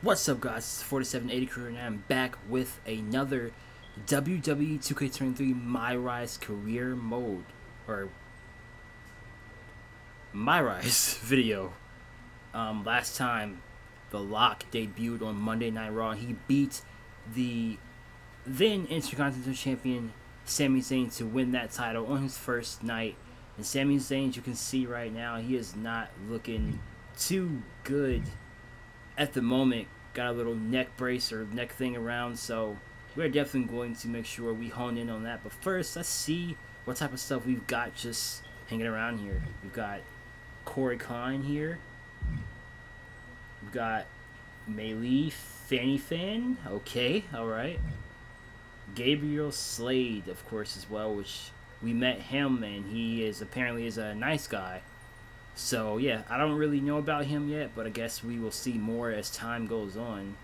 What's up, guys? It's 4780 Krew, and I'm back with another WWE 2K23 My Rise Career Mode, or My Rise video. Um, last time, The Lock debuted on Monday Night Raw. He beat the then Intercontinental Champion Sami Zayn to win that title on his first night. And Sami Zayn, as you can see right now, he is not looking too good at the moment got a little neck brace or neck thing around so we're definitely going to make sure we hone in on that. But first let's see what type of stuff we've got just hanging around here. We've got Corey Klein here. We've got Melee Fanny Fan okay alright Gabriel Slade of course as well which we met him and he is apparently is a nice guy so yeah, I don't really know about him yet, but I guess we will see more as time goes on.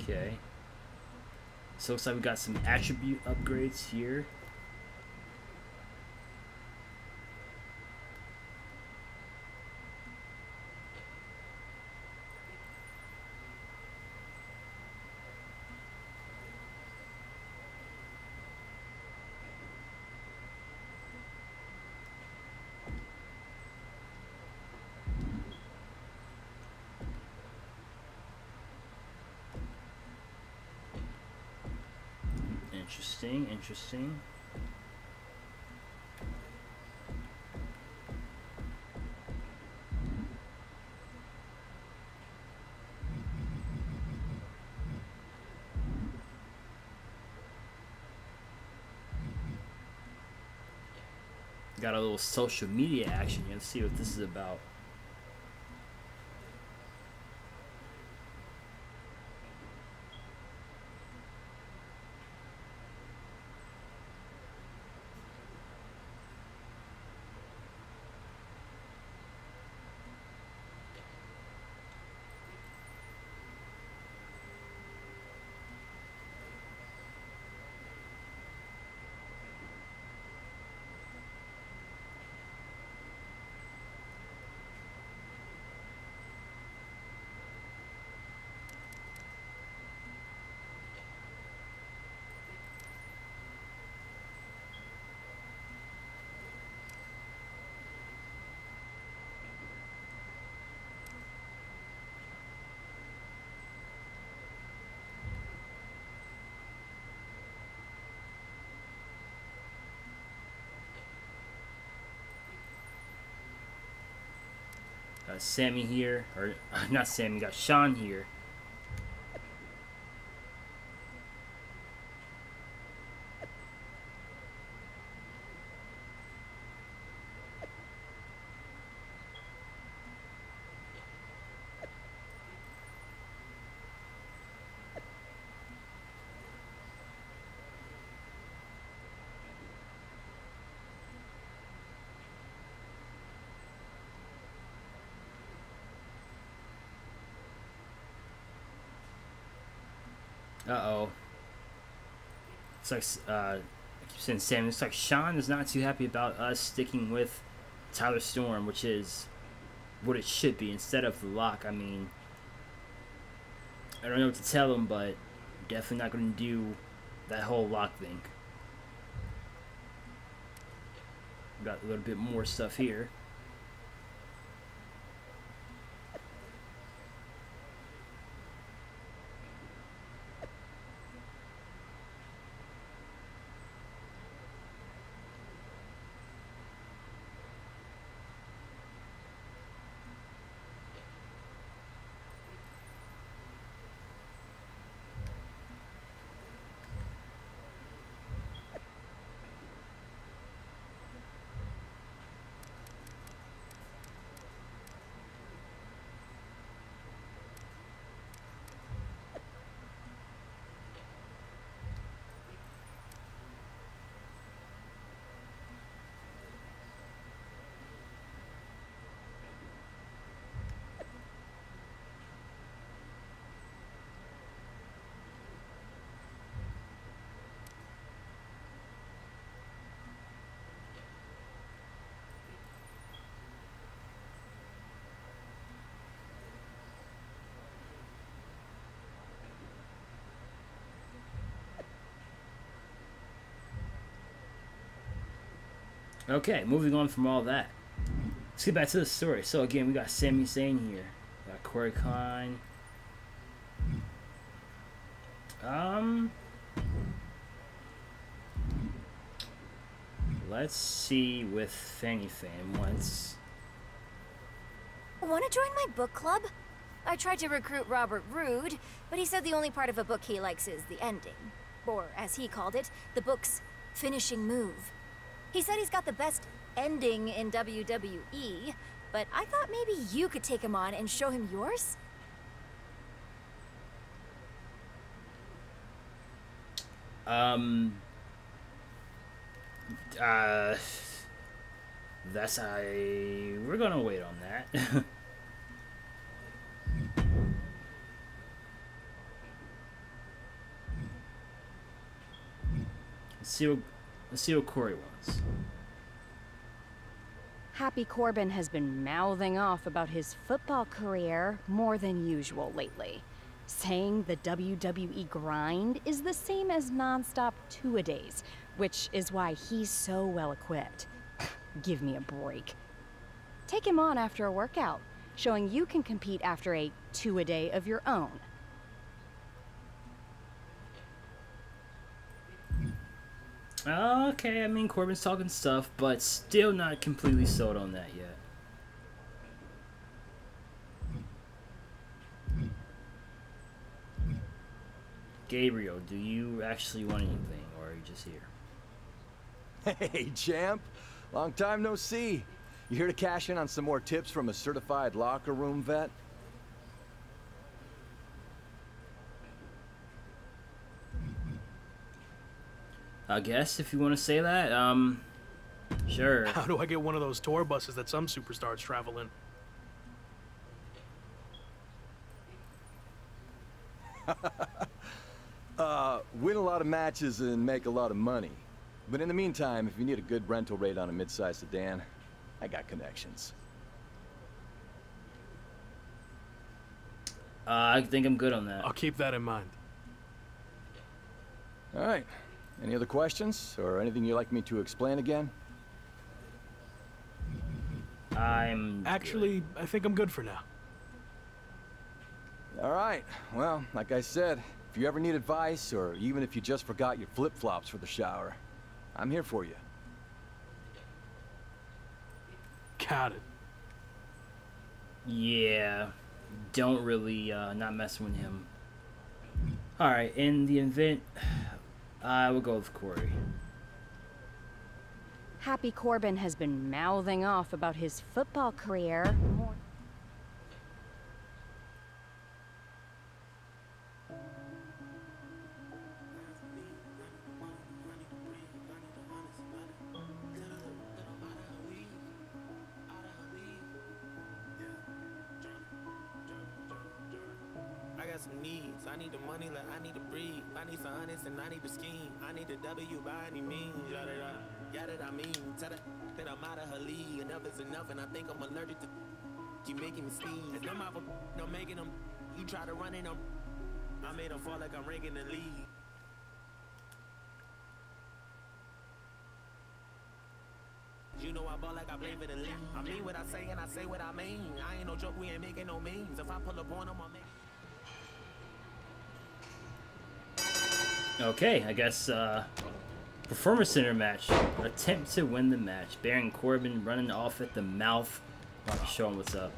Okay. So looks like we got some attribute upgrades here. Interesting, interesting. Got a little social media action. Let's see what this is about. Got Sammy here, or not Sammy, got Sean here. Uh oh. It's like uh, I keep saying Sam. It's like Sean is not too happy about us sticking with Tyler Storm, which is what it should be instead of the lock. I mean, I don't know what to tell him, but definitely not going to do that whole lock thing. Got a little bit more stuff here. Okay, moving on from all that. Let's get back to the story. So again, we got Sami Zayn here. We got Corey Klein. Um, let's see with Fanny Fan once. Want to join my book club? I tried to recruit Robert Roode, but he said the only part of a book he likes is the ending. Or, as he called it, the book's finishing move. He said he's got the best ending in WWE, but I thought maybe you could take him on and show him yours? Um. Uh. That's I. We're gonna wait on that. see what. Let's see what Corey wants. Happy Corbin has been mouthing off about his football career more than usual lately, saying the WWE grind is the same as nonstop two-a-days, which is why he's so well equipped. Give me a break. Take him on after a workout, showing you can compete after a two-a-day of your own. Okay, I mean Corbin's talking stuff, but still not completely sold on that yet. Gabriel, do you actually want anything, or are you just here? Hey, champ. Long time no see. You here to cash in on some more tips from a certified locker room vet? I guess if you want to say that, um, sure. How do I get one of those tour buses that some superstars travel in? uh, win a lot of matches and make a lot of money. But in the meantime, if you need a good rental rate on a mid-sized sedan, I got connections. Uh, I think I'm good on that. I'll keep that in mind. All right. Any other questions or anything you'd like me to explain again? I'm Actually, good. I think I'm good for now. All right. Well, like I said, if you ever need advice or even if you just forgot your flip-flops for the shower, I'm here for you. Got it. Yeah, don't really uh, not messing with him. All right, in the event, I will go with Corey. Happy Corbin has been mouthing off about his football career keep making me sneeze. It's them out no making them. You try to run in them. I made them fall like I'm ranking the league. You know I ball like I play for the league. I mean what I say and I say what I mean. I ain't no joke, we ain't making no memes. If I pull up on them, I'll make. Okay, I guess uh, performance center match. Attempt to win the match. Baron Corbin running off at the mouth. I'll show him what's up.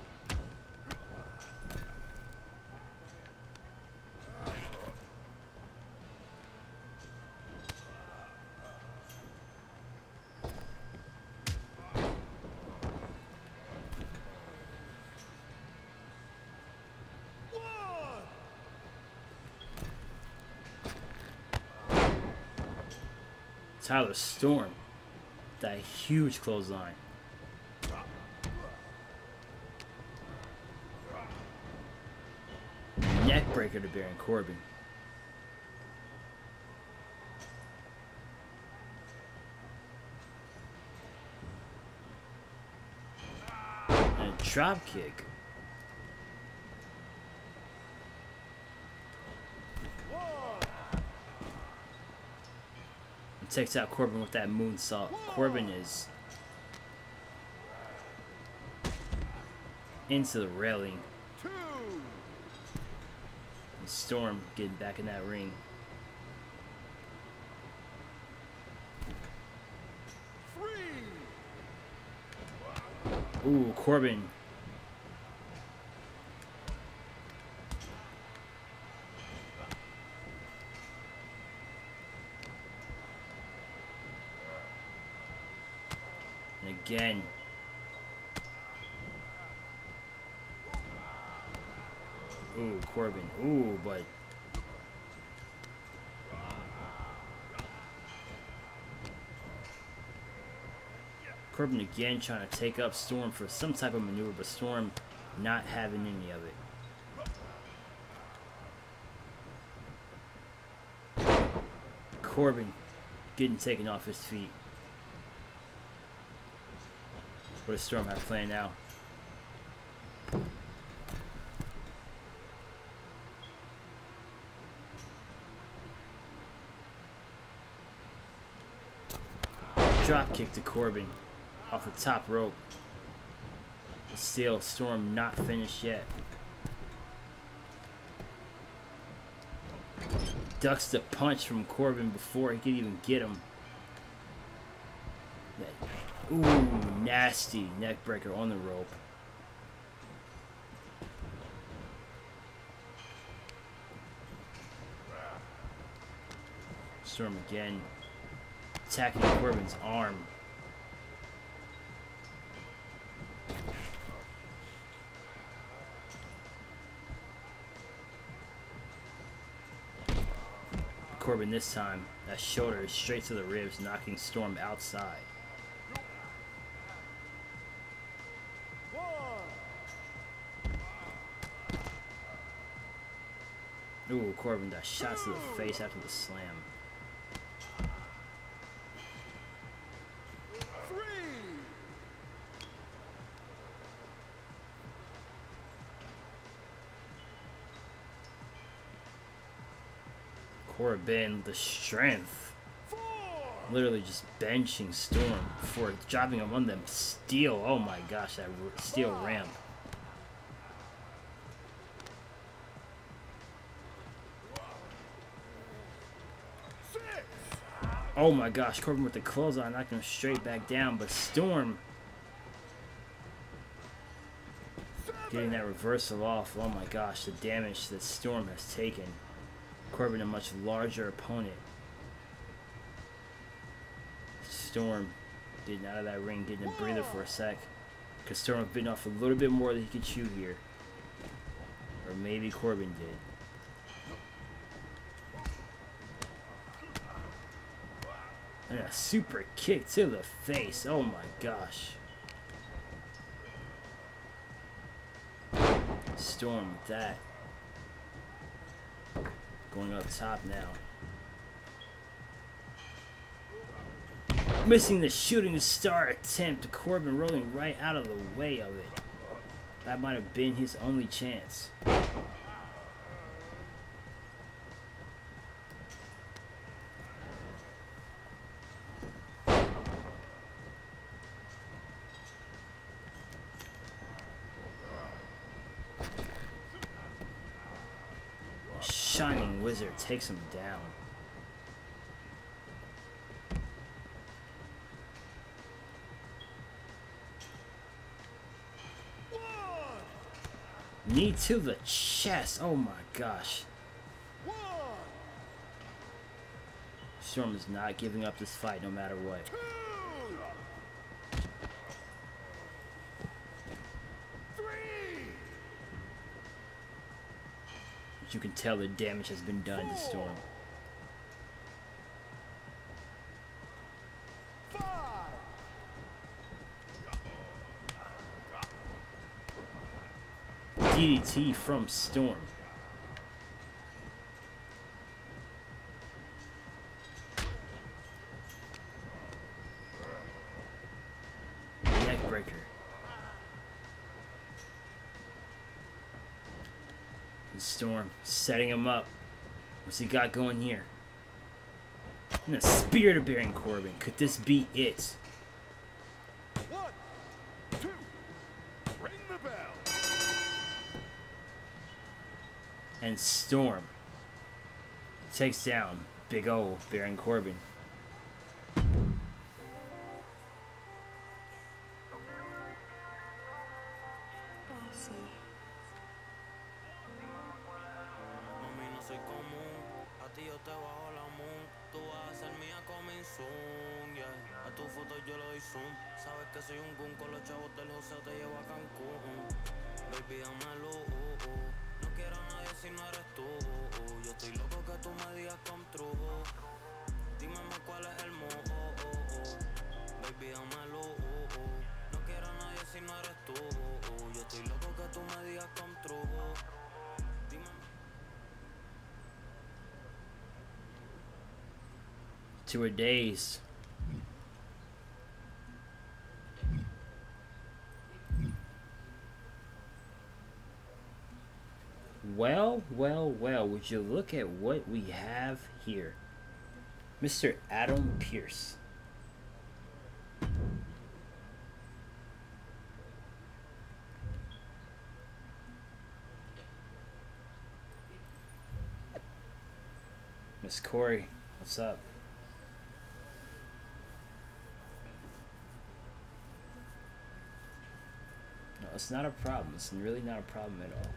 Tyler Storm. That huge clothesline. Neckbreaker to Baron Corbin. And a drop kick. takes out Corbin with that moonsault. Corbin is into the railing. And Storm getting back in that ring. Ooh, Corbin again. Ooh, Corbin. Ooh, but Corbin again trying to take up Storm for some type of maneuver, but Storm not having any of it. Corbin getting taken off his feet. What does Storm have planned now? Drop kick to Corbin off the top rope. Still, Storm not finished yet. Ducks the punch from Corbin before he could even get him. Ooh, nasty neck breaker on the rope. Storm again attacking Corbin's arm. Corbin this time, that shoulder is straight to the ribs, knocking Storm outside. Ooh, Corbin got shot to the face after the slam. Corbin, the strength. Literally just benching Storm before dropping him on them steel. Oh my gosh, that steel ramp. Oh my gosh, Corbin with the clothes on, knocked him straight back down, but Storm getting that reversal off. Oh my gosh, the damage that Storm has taken. Corbin, a much larger opponent. Storm getting out of that ring, getting a breather for a sec. Because Storm bitten off a little bit more than he could chew here. Or maybe Corbin did. And a super kick to the face. Oh my gosh. Storm with that. Going up top now. Missing the shooting star attempt. Corbin rolling right out of the way of it. That might have been his only chance. Shining Wizard takes him down. Knee to the chest. Oh my gosh. Storm is not giving up this fight no matter what. Two. Three. But you can tell the damage has been done to Storm. DDT from Storm. setting him up. What's he got going here? In the spirit of Baron Corbin, could this be it? One, two, ring the bell. And Storm takes down big old Baron Corbin. A tu foto yo le doy zoom. Sabes que soy un gun con los chavos del José te llevo a Cancún. Baby, dame luz. No quiero a nadie si no eres tú. Yo estoy loco que tú me digas come true. Dime más cuál es el mood. Baby, dame luz. No quiero a nadie si no eres tú. Yo estoy loco que tú me digas come true. To a days. Well, well, well, would you look at what we have here? Mr. Adam Pearce. Miss Corey, what's up? No, it's not a problem. It's really not a problem at all.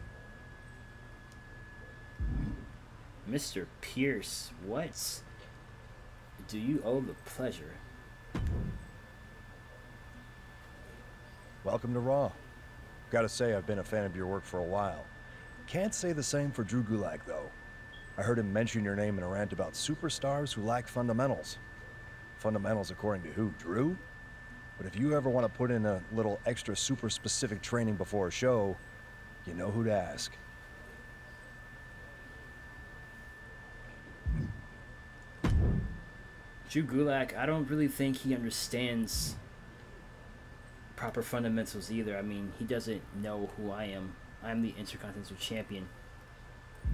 Mr. Pearce, what do you owe the pleasure? Welcome to Raw. Gotta say, I've been a fan of your work for a while. Can't say the same for Drew Gulak, though. I heard him mention your name in a rant about superstars who lack fundamentals. Fundamentals according to who? Drew? But if you ever want to put in a little extra super specific training before a show, you know who to ask. Drew Gulak, I don't really think he understands proper fundamentals either. I mean, he doesn't know who I am. I'm the Intercontinental Champion.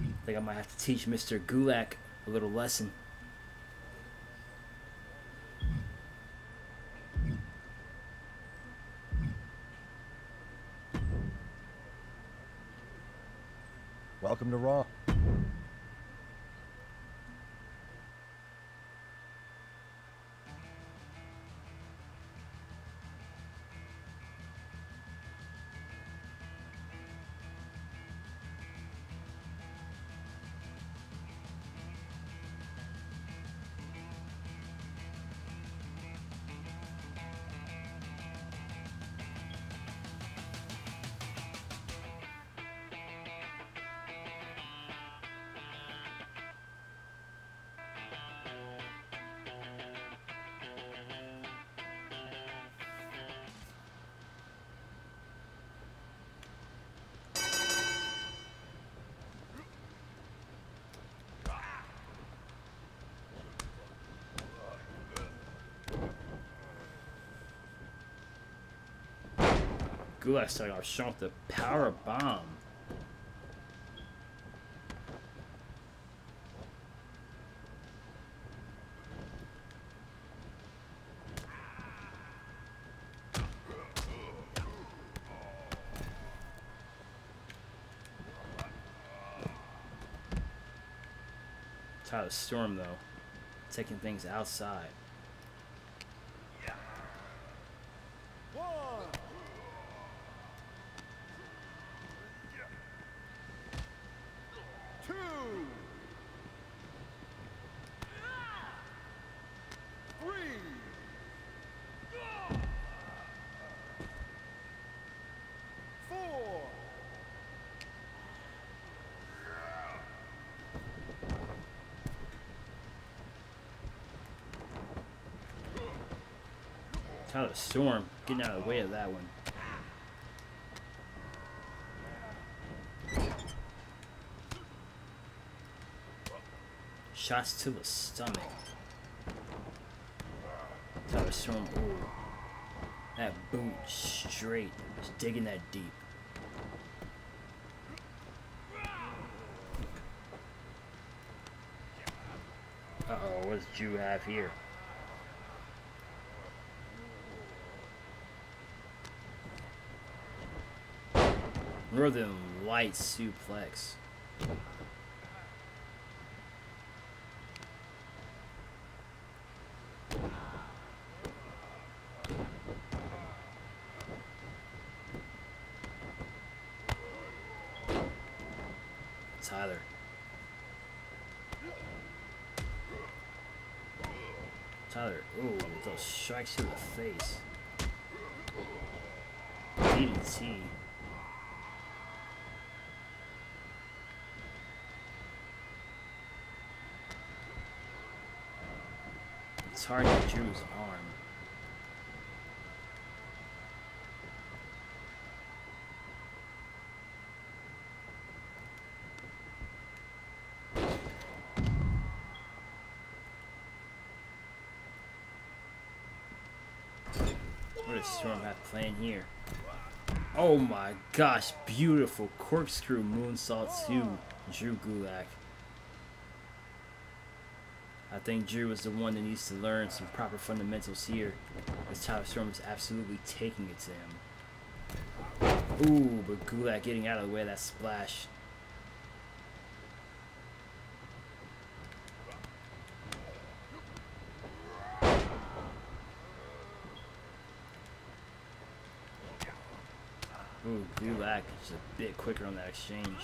I think I might have to teach Mr. Gulak a little lesson. Welcome to Raw. Gulak starting strong with the power bomb. Tyler Storm though, taking things outside. Tyler Storm getting out of the way of that one. Shots to the stomach. Tyler Storm, ooh. That boot straight. Just digging that deep. Uh oh, what does Drew have here? Northern Light Suplex. Tyler. Tyler, ooh, those strikes to the face. DDT. Hard to Drew's arm. What is Storm have playing here? Oh my gosh, beautiful corkscrew moonsault to Drew Gulak. I think Drew is the one that needs to learn some proper fundamentals here. As Tyler Storm is absolutely taking it to him. Ooh, but Gulak getting out of the way of that splash. Ooh, Gulak is a bit quicker on that exchange.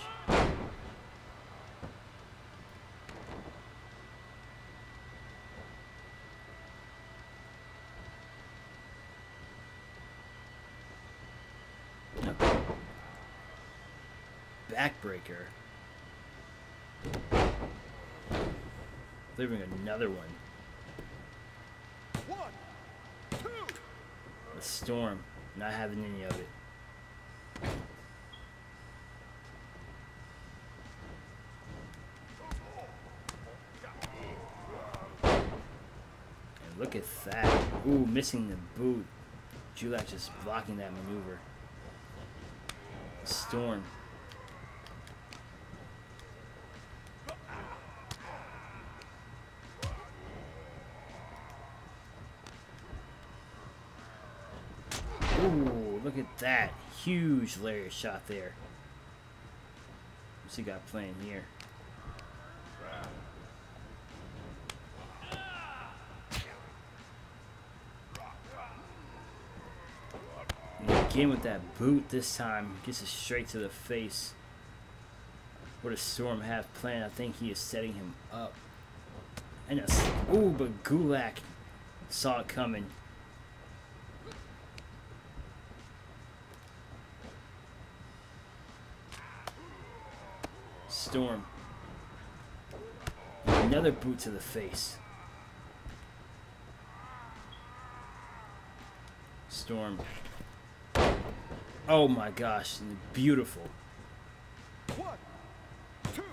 Backbreaker. Delivering another one. One, two. A storm. Not having any of it. And look at that. Ooh, missing the boot. Gulak just blocking that maneuver. Storm. Ooh, look at that. Huge lariat shot there. What's he got playing here? And again with that boot this time. Gets it straight to the face. What does Storm have planned? I think he is setting him up. And a... ooh, but Gulak saw it coming. Storm. Another boot to the face. Storm. Oh my gosh, beautiful. One, two.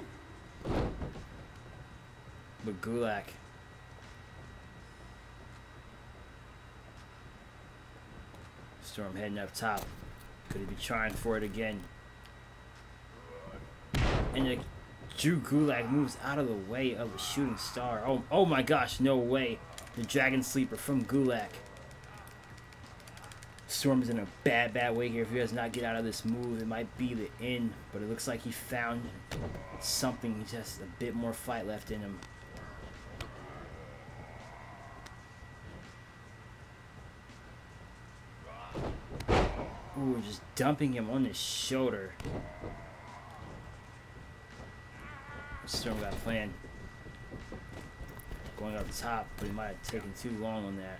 But Gulak. Storm heading up top. Could he be trying for it again? And the Drew Gulak moves out of the way of the shooting star. Oh, oh my gosh, no way. The Dragon Sleeper from Gulak. Storm is in a bad, bad way here. If he does not get out of this move, it might be the end. But it looks like he found something. He just a bit more fight left in him. Ooh, just dumping him on his shoulder. Storm got planned. Going up the top, but he might have taken too long on that.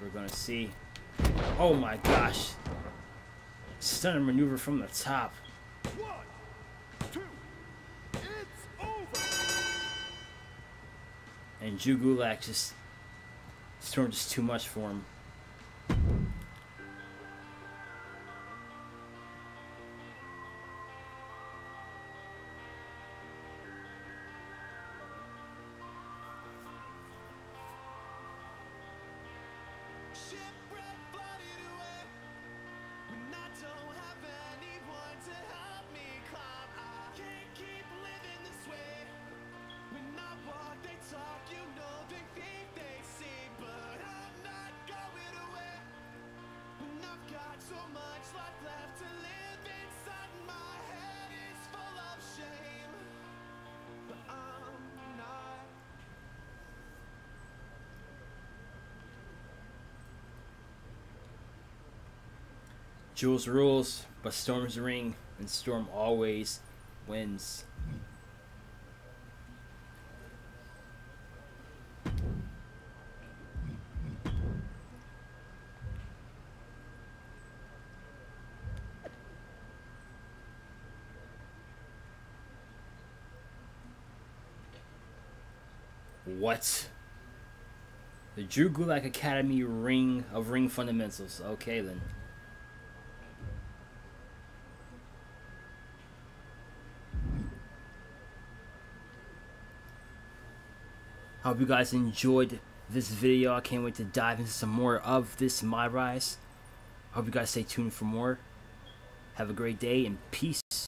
We're gonna see. Oh my gosh! Stunner maneuver from the top. One, two. It's over. And Drew Gulak just Storm just too much for him. Jules rules, but Storm's ring, and Storm always wins. What? The Drew Gulak Academy Ring of Ring Fundamentals. Okay then. I hope you guys enjoyed this video. I can't wait to dive into some more of this My Rise. I hope you guys stay tuned for more. Have a great day and peace.